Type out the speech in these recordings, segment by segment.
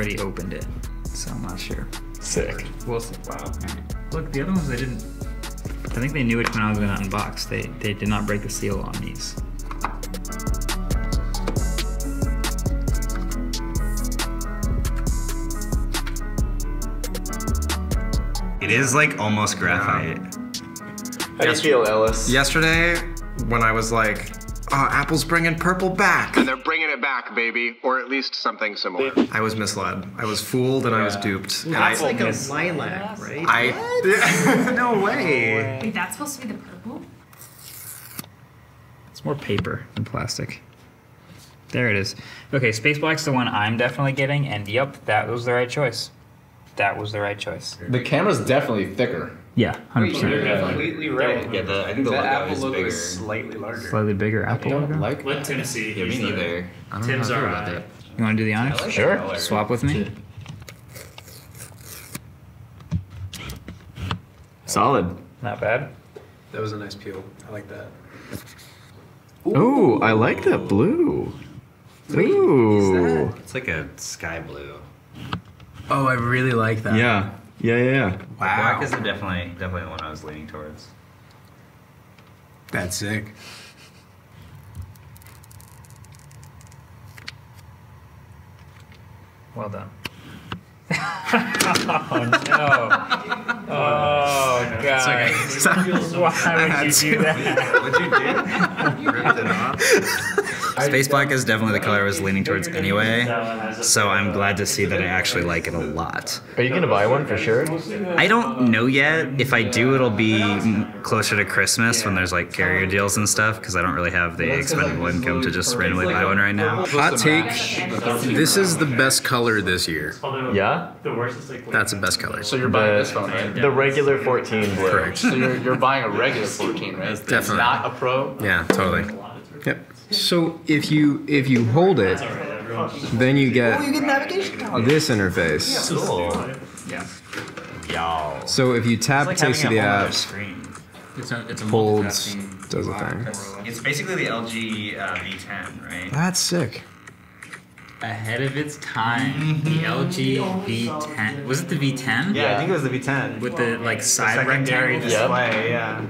already opened it, so I'm not sure. Sick. We'll see. Wow. Look, the other ones they didn't. I think they knew which one I was gonna unbox. They they did not break the seal on these. It is like almost graphite. How do you feel, Ellis? Yesterday, when I was like, oh, Apple's bringing purple back. And they're bringing it back, baby, or at least something similar. I was misled. I was fooled and I was duped. And That's I, like a lilac, right? I no way. Wait, that's supposed to be the purple? It's more paper than plastic. There it is. Okay, Space Black's the one I'm definitely getting, and yep, that was the right choice. That was the right choice. The camera's definitely thicker. Yeah, hundred percent. You're completely right. Yeah, the, I think the That logo apple is logo bigger. is slightly larger. Slightly bigger Apple logo. Like Let Tennessee. Yeah, me use the- neither. I Tim's know how I feel alright. about that. You want to do the honors? Like Sure. the. Swap with me. solid. Not bad. That was a nice peel. I like that. Ooh, I like that blue. Ooh. It's like a sky blue. Oh, I really like that. Yeah. Yeah, yeah, yeah. Black is definitely definitely the one I was leaning towards. That's sick. Well done. oh no! Oh god! Why would you do that? What'd you do? You Ripped it off. Space Black is definitely the color I was leaning towards anyway, so I'm glad to see that I actually like it a lot. Are you gonna buy one for sure? I don't know yet. If I do, it'll be closer to Christmas when there's like carrier deals and stuff, because I don't really have the expendable income to just randomly buy one right now. Hot take. This is the best color this year. Although Yeah. the worst is like. That's the best color. So you're buying this phone, right? The regular 14 blue. Correct. So you're, you're buying a regular 14, right? It's Definitely. not a pro. Yeah, totally. Yep. So if you if you hold it, then you get this interface. Yeah. Y'all. So if you tap, it takes you to the app, screen. It's a it's a holds, does a thing. It's basically the LG uh, V10, right? That's sick. Ahead of its time, the LG V10 was it the V10? Yeah, I think it was the V10. With the like side secondary rectangle. display, yeah.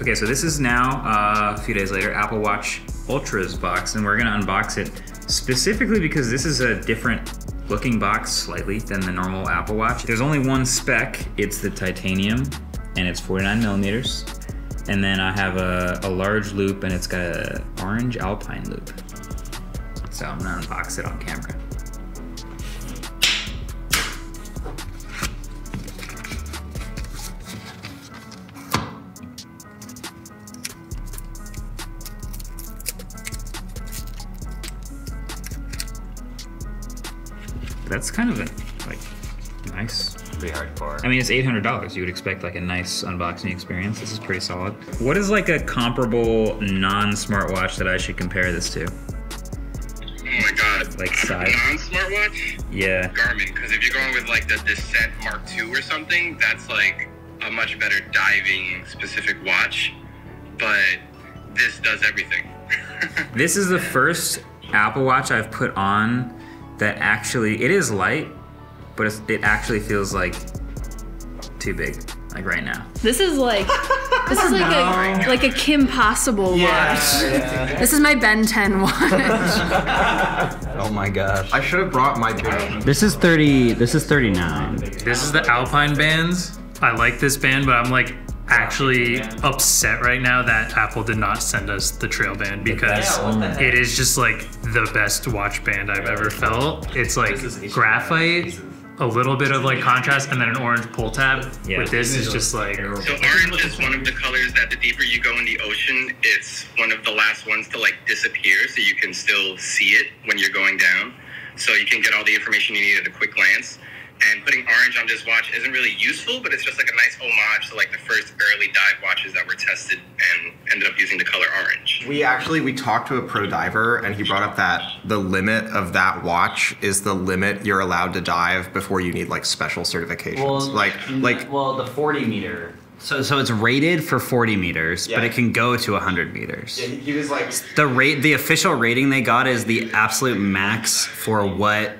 Okay, so this is now uh, a few days later, Apple Watch Ultra's box, and we're gonna unbox it specifically because this is a different looking box slightly than the normal Apple Watch. There's only one spec, it's the titanium, and it's 49 millimeters. And then I have a, a large loop, and it's got a orange alpine loop. So I'm gonna unbox it on camera. That's kind of a like nice Pretty hardcore. I mean, it's eight hundred dollars. You would expect like a nice unboxing experience. This is pretty solid. What is like a comparable non-smartwatch that I should compare this to? Oh my god. Like size. Non-smartwatch? Yeah. Garmin, because if you're going with like the Descent Mark II or something, that's like a much better diving specific watch. But this does everything. This is the first Apple Watch I've put on that actually it is light, but it's, it actually feels like too big. Like right now. This is like this is like a like a Kim Possible watch. This is my Ben 10 watch. Oh my gosh. I should have brought my big. This is 30. This is 39. This is the Alpine bands. I like this band, but I'm like actually upset right now that Apple did not send us the trail band because it is just like the best watch band I've ever felt. It's like graphite, a little bit of like contrast, and then an orange pull tab. Yeah. With this is just like So orange is one of the colors that the deeper you go in the ocean, it's one of the last ones to like disappear, so you can still see it when you're going down. So you can get all the information you need at a quick glance. And putting orange on this watch isn't really useful, but it's just like a nice homage to like the first early dive watches that were tested and ended up using the color orange. We actually we talked to a pro diver and he brought up that the limit of that watch is the limit you're allowed to dive before you need like special certifications. like like well, the 40 meter. So, so it's rated for 40 meters, but it can go to 100 meters. he, he was like The rate, the official rating they got is the absolute max for what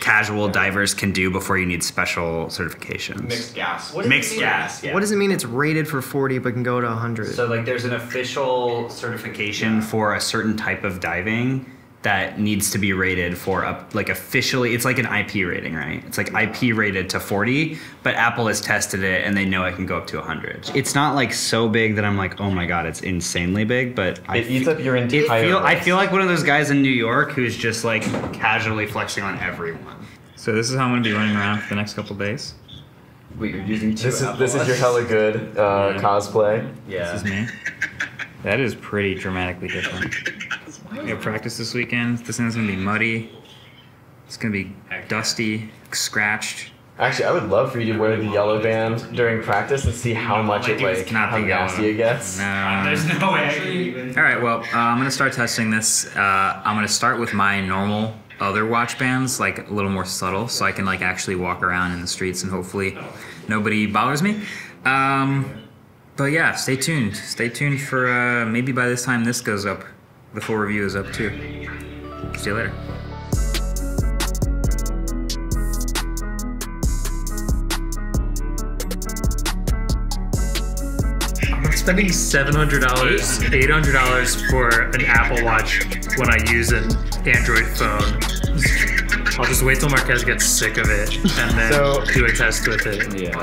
casual divers can do before you need special certifications. Mixed gas. Mixed gas. Yeah. What does it mean it's rated for 40 but can go to 100? So like there's an official certification for a certain type of diving that needs to be rated for up like officially it's like an IP rating, right? It's like IP rated to 40, but Apple has tested it and they know it can go up to 100. It's not like so big that I'm like, "Oh my god, it's insanely big," but I It eats fe- up your it entire feel I feel like one of those guys in New York who's just like casually flexing on everyone. So this is how I'm gonna be running around for the next couple days. Wait, you're using two This is Apple this is your hella good uh, Yeah. cosplay. Yeah. This is me. That is pretty dramatically different. We have practice this weekend. This thing's gonna be muddy. It's gonna be dusty, scratched. Actually, I would love for you to wear the yellow band during practice and see how much it like Not how the yellow. nasty it gets. No. there's no way I can even All right, well, uh, I'm gonna start testing this. Uh, I'm gonna start with my normal other watch bands, like a little more subtle, so I can like actually walk around in the streets and hopefully nobody bothers me. Um, but yeah, stay tuned. Stay tuned for uh, maybe by this time this goes up, the full review is up too. See you later. I'm spending seven hundred dollars, eight hundred dollars for an Apple Watch when I use an Android phone. I'll just wait till Marques gets sick of it and then So- do a test with it. Yeah.